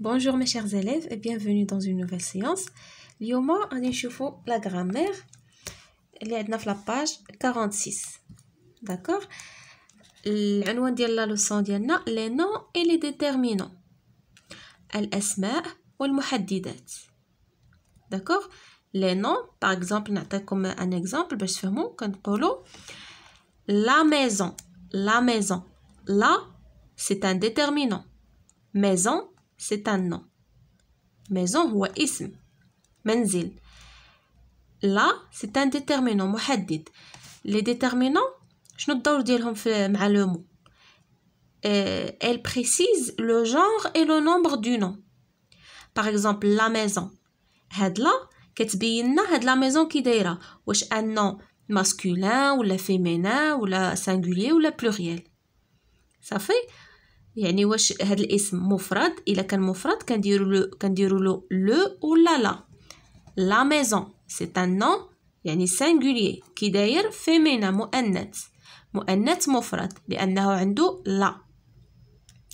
Bonjour mes chers élèves et bienvenue dans une nouvelle séance. Lioma, on échauffe la grammaire. Elle est dans la page 46. D'accord? L'anouan de la leçon dialna, les noms et les déterminants. Al-asma' ou al-muhaddidat. D'accord? Les noms, par exemple, comme un exemple, ben, je fais mon, la maison, la maison. La, c'est un déterminant. Maison, c'est un nom maison هو اسم منزل لا سي ان ديتيرمينون محدد لي ديتيرمينون شنو الدور ديالهم في مع لو مو elle précise le genre et le nombre du nom par exemple la maison هاد لا كتبين لنا هاد لا ميزون كي دايره واش ان نون ماسكولين ولا فيمينين ولا سانغولير ولا بلوريال صافي يعني واش هاد الاسم مفرد؟ إلا كان مفرد كنديروا le كنديروا le le ولا la. la maison. C'est un nom يعني singulier كي داير féminin مؤنث. مؤنث مفرد لأنه عنده la.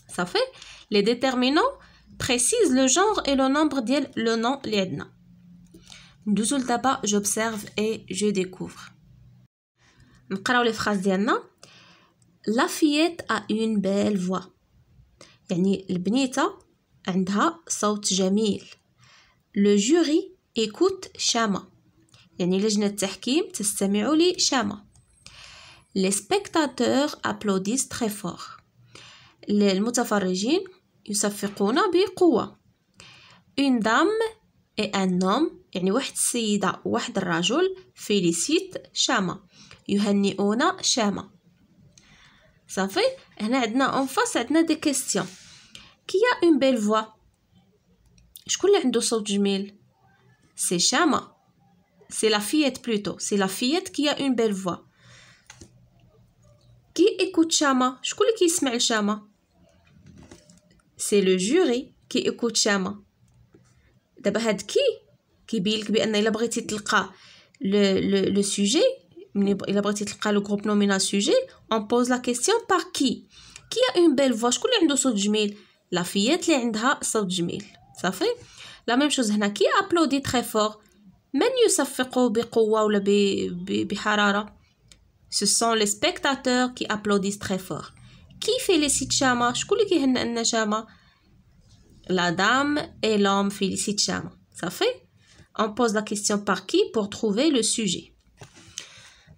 صافي le déterminant précise le genre et le nombre ديال le nom اللي عندنا ندوزو لدابا j'observe et je découvre نقراو les phrases ديالنا La fillette a une belle voix يعني البنيتة عندها صوت جميل. Le jury écoute شاما يعني لجنة التحكيم تستمع لشاما Les spectateurs applaudissent très fort المتفرجين يصفقون بقوة. اون دام اي ان نوم يعني واحد السيدة وواحد الرجل فيليسيت شاما يهنئون شاما صافي هنا عندنا اون فاس عندنا دي كيستيون كي a اون بيل فوا شكون اللي عنده صوت جميل سي شاما سي لا فيت بلوتو سي لا فيت كي a اون بيل فوا كي ايكوت شاما شكون اللي كيسمع لشاما سي لو جوري كي ايكوت شاما دابا هاد كي كيبين لك بان الا بغيتي تلقى لو لو سوجي ملي الا بغيتي تلقى لو جروب نومينال سوجي اون بوز لا كيسيون بار كي كي ا اون بيل فوا شكون اللي عنده صوت جميل لا فيات اللي عندها صوت جميل صافي لا ميم شوز هنا كي ابلودي تري فور من يصفق بقوه ولا بحراره سو سون لي سبيكتاتور كي ابلوديس تري فور كي فيليسيت شاما شكون اللي كيهنئ لنا شاما لا دام اي لوم فيليسيت شاما صافي on pose la question par qui pour trouver le sujet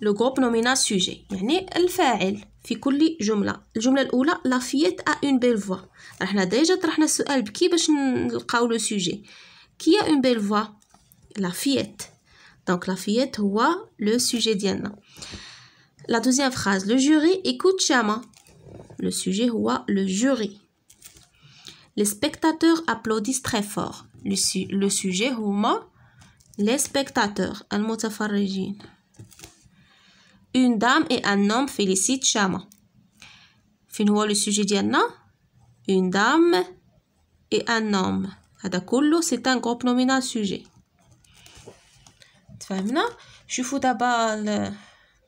لو جروب نومينال سوجي يعني الفاعل في كل جملة الجملة الأولى لا فيت ا اون بيل فوا رحنا ديجا طرحنا السؤال بكي باش نلقاو لو سوجي كي ا اون بيل فوا لا فيت دونك لا فيت هو لو سوجي ديالنا لا دوزيام فراز لو جوري ايكوت شاما لو سوجي هو لو جوري لي سبيكتاتور ابلوديس تري فور لو سوجي هما لي سبيكتاتور المتفرجين Une dame et un homme félicitent Chama. فين هو لو سوجي ديالنا Une dame et un homme هذا كله سي ان جروب نومينال سوجي تفهمنا شوفوا دابا ل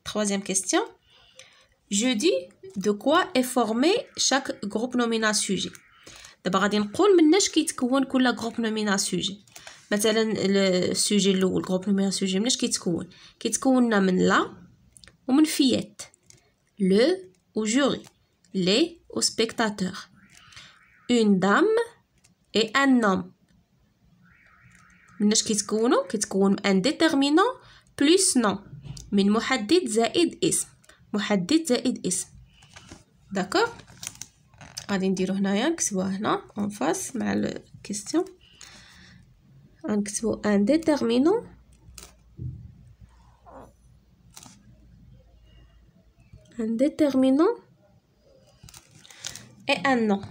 troisième question je dis de quoi est formé chaque groupe nominal sujet دابا غادي نقول مناش كيتكون كل جروب نومينال سوجي مثلا السوجي الاول جروب نومينال سوجي مناش كيتكون كيتكون من لا ومن فيات le au jury les aux spectateurs une dame et un homme مناش كيتكونوا كيتكون ان ديتيرمينون بلس نون من محدد زائد اسم. محدد زائد اسم. D'accord غادي نديرو هنايا نكتبوها هنا en face مع ال question غنكتبو un déterminant un déterminant et un nom.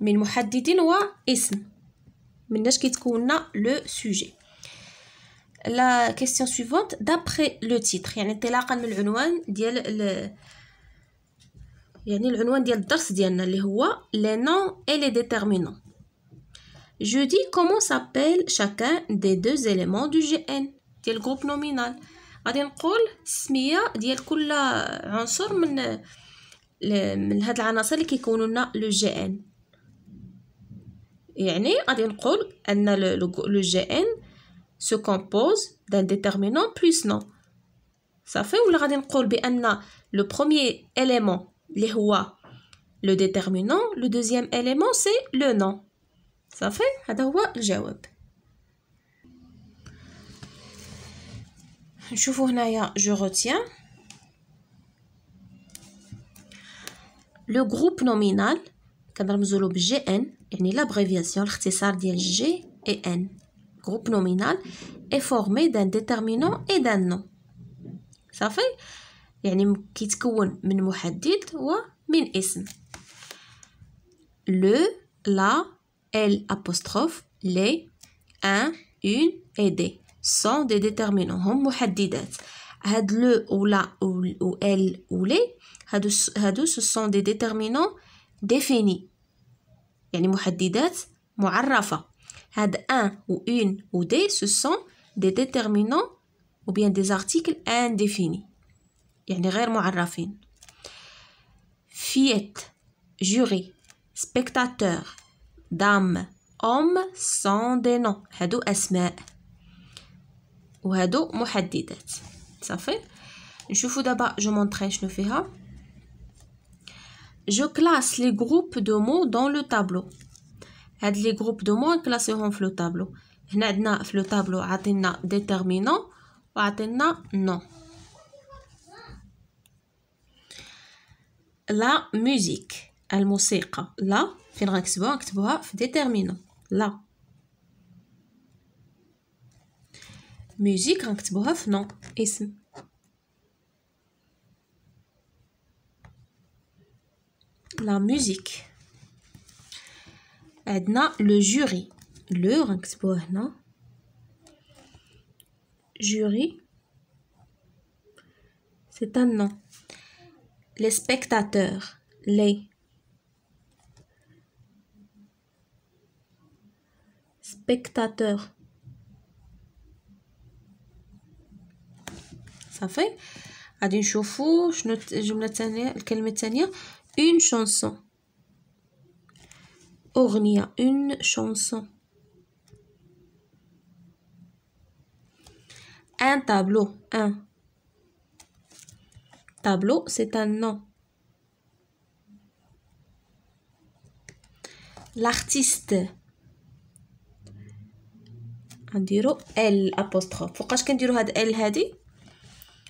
من محدد واسم مناش كيتكون لو سوجي لا كيسيون سويفونت دابخي لو تيتر يعني انطلاقا من العنوان ديال ال... يعني العنوان ديال الدرس ديالنا اللي هو لي نون اي لي ديتيرمينون Je dis comment s'appelle chacun des deux éléments du GN ديال الجروب نومينال غادي نقول السميه ديال كل عنصر من من هاد العناصر اللي كيكونوا لنا لو جي ان يعني غادي نقول ان لو جي ان se compose d'un déterminant plus non صافي ولا غادي نقول بان لو بروميير élément اللي هو لو ديتيرمينون لو دوزيام élément سي لو نون صافي؟ هذا هو الجواب. نشوفوا هنايا جو روتيان Le groupe nominal كنرمزوا له بال GN يعني l'abréviation الاختصار ديال جي اي ان groupe nominal est formé d'un déterminant et d'un nom. صافي؟ يعني كيتكون من محدد ومن اسم. Le la l apostrophe les un une et des sont des déterminants هم محددات هاد le ou la ou elle ou les هادو هادو ce sont des déterminants définis يعني محددات معرفة had un ou une ou des, ce sont des déterminants ou bien des articles indéfinis يعني غير معرفين fillette jury spectateur dame homme sont des noms هادو أسماء. وهادو محددات. صافي؟ نشوفو دابا. Je m'entraîne شنو فيها. Je classe les groupes de mots dans le tableau. هاد les groupes de mots نكلاسيوهم في le tableau هنا عندنا في le tableau عطينا déterminant وعطينا nom la musique الموسيقى. لا فين غنكتبوها نكتبوها في ديتيرمينون لا ميوزيك غنكتبوها في نو اسم لا ميوزيك عندنا لو جوري لو غنكتبوه هنا جوري سي ان نو لي سبيكتاتور لي سبيكتاتور صافي غادي نشوفو شنو الجمله الثانيه الكلمه الثانيه اون شونسون Ornia, une chanson. Un tableau, un. Tableau, c'est un nom. L'artiste. نديرو l apostrophe فوقاش كنديرو هاد l هادي؟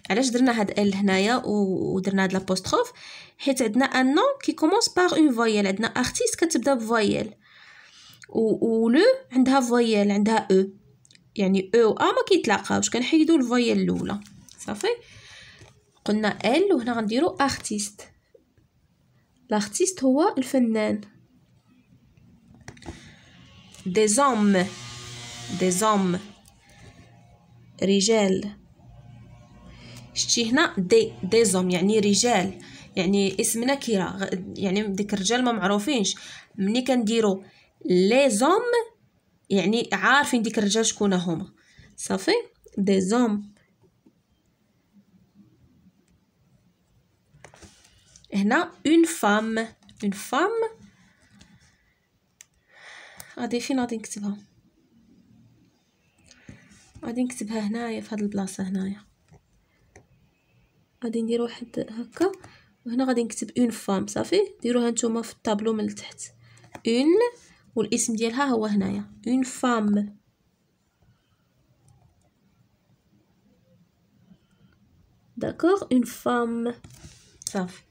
علاش درنا هاد l هنايا ودرنا هاد l'apostrophe حيت عندنا un nom qui commence par une voyelle عندنا artiste كتبدا ب voyelle و لو عندها voyelle عندها e يعني e و a ما كيتلاقاوش. كنحيدو ال voyelle الأولى. صافي؟ قلنا l وهنا غنديرو artiste l'artiste هو الفنان. des hommes des hommes رجال شتي هنا des des hommes يعني رجال يعني اسم نكره يعني ديك الرجال ما معروفينش ملي كنديرو les hommes يعني عارفين ديك الرجال شكون هما صافي des hommes هنا une femme une femme غادي فين غادي نكتبها غادي نكتبها هنايا في هاد البلاصة هنايا. غادي ندير واحد هكا وهنا غادي نكتب une femme صافي؟ ديروها نتوما في الطابلو من التحت. une والاسم ديالها هو هنايا. une femme d'accord une femme صافي.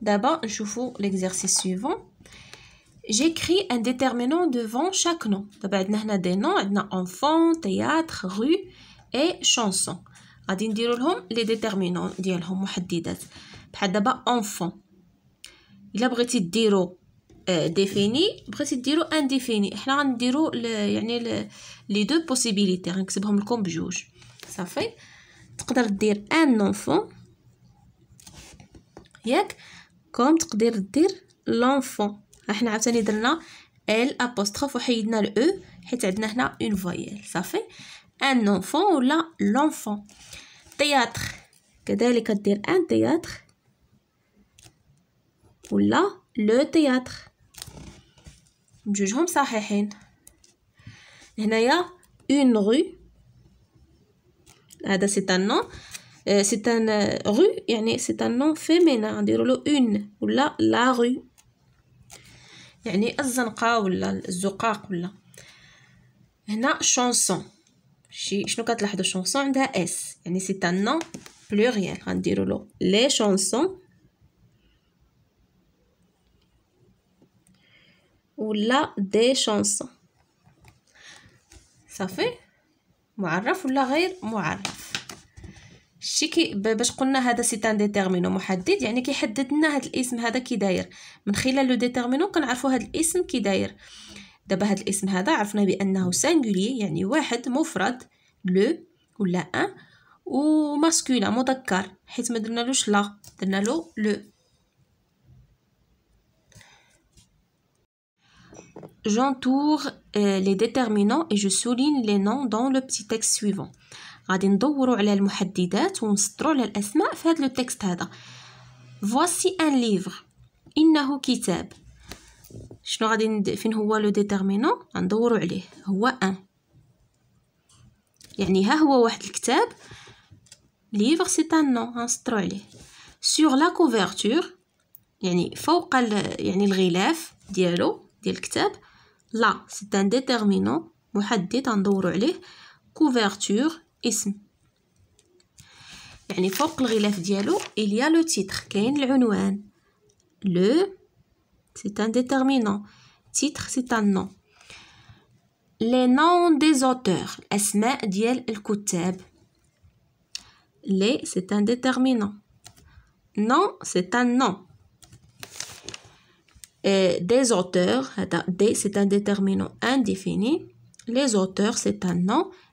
دابا نشوفو l'exercice suivant j'écris un déterminant devant chaque nom. دابا عندنا هنا des noms عندنا enfant théâtre rue et chanson غادي نديرو لهم les déterminants ديالهم محددات بحال دابا enfant. الا بغيتي ديرو défini بغيتي ديرو indéfini حنا غنديرو يعني les deux possibilités غنكتبهم لكم بجوج صافي تقدر دير un enfant ياك comme تقدر دير l'enfant حنا عاوتاني درنا l apostrophe وحيدنا ال e حيت عندنا هنا une voyelle صافي؟ un enfant ولا l'enfant théâtre كذلك دير un théâtre ولا le théâtre بجوجهم صحيحين. هنايا une rue هذا c'est un nom c'est une rue يعني c'est un nom féminin نديرو له une ولا la rue يعني الزنقة ولا الزقاق ولا. هنا chansons شي شنو كتلاحظوا؟ chansons عندها s يعني c'est un nom pluriel غنديروا له les chansons ولا des chansons صافي؟ معرف ولا غير معرف؟ شي كي باش قلنا هذا c'est un déterminant محدد يعني كيحدد لنا هذا الاسم هذا كي داير. من خلال le déterminant كنعرفوا هذا الاسم كي داير. دابا هذا الاسم هذا عرفنا بأنه سانغولي يعني واحد مفرد لو ولا ان و ماسكولا مذكر حيت ما درنالوش لا درنا له لو. J'entoure euh, les déterminants et je souligne les noms dans le petit texte suivant. غادي ندوروا على المحددات ونسطروا على الأسماء في هذا لو تكست هذا. Voici un livre. إنه كتاب. شنو غادي ند... فين هو le déterminant غندوروا عليه. هو un يعني ها هو واحد الكتاب. livre c'est un nom غنسطروا عليه. sur la couverture يعني فوق ال... يعني الغلاف ديالو ديال الكتاب. la c'est un déterminant محدد. غندوروا عليه. كوفرتور اسم يعني فوق الغلاف ديالو il y a le titre كاين العنوان le c'est un déterminant titre c'est un nom les noms des auteurs الاسماء ديال الكتاب les c'est un déterminant non c'est un nom Et des auteurs des c'est un déterminant indéfini les auteurs c'est un nom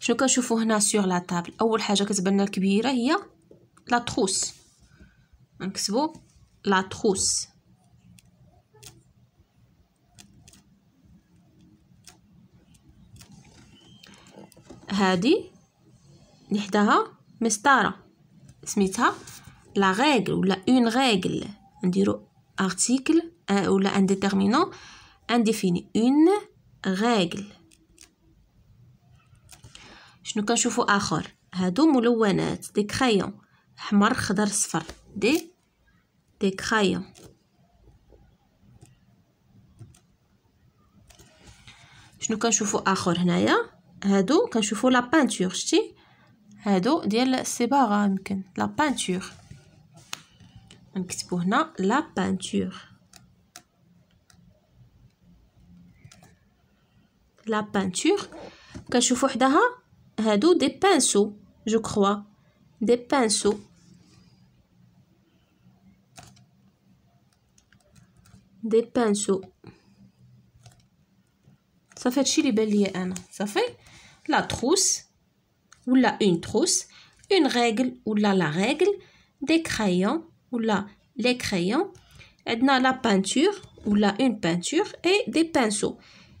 شنو كنشوفو هنا sur la table أول حاجة كتبان الكبيرة هي la trousse نكتبو la trousse هادي اللي حداها مسطره سميتها la règle ولا une règle نديرو article ولا un déterminant indéfini une règle شنو كنشوفو آخر؟ هادو ملونات des crayons احمر خضر صفر. des؟ des crayons شنو كنشوفو آخر هنايا؟ هادو كنشوفو la peinture شتي؟ هادو ديال الصباغه يمكن. la peinture نكتبو هنا لا بانتور لا بانتور كنشوفو حداها؟ هادو دي بانسو جو كخوا دي بانسو دي بانسو صافي هادشي اللي بان ليا انا صافي لا تروس ولا اون تروس اون ريغل ولا لا ريغل دي كرايون ولا لي كرايون عندنا لا بانتور ولا اون بانتور اي دي بانسو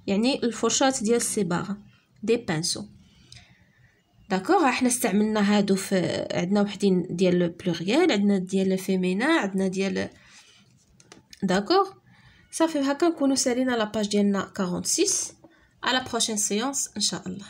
يعني الفرشات ديال الصباغه دي بانسو d'accord حنا استعملنا هادو في عندنا وحدين ديال pluriel عندنا ديال féminin عندنا ديال d'accord صافي هكا نكونوا سالينا la page ديالنا 46 على prochaine séance ان شاء الله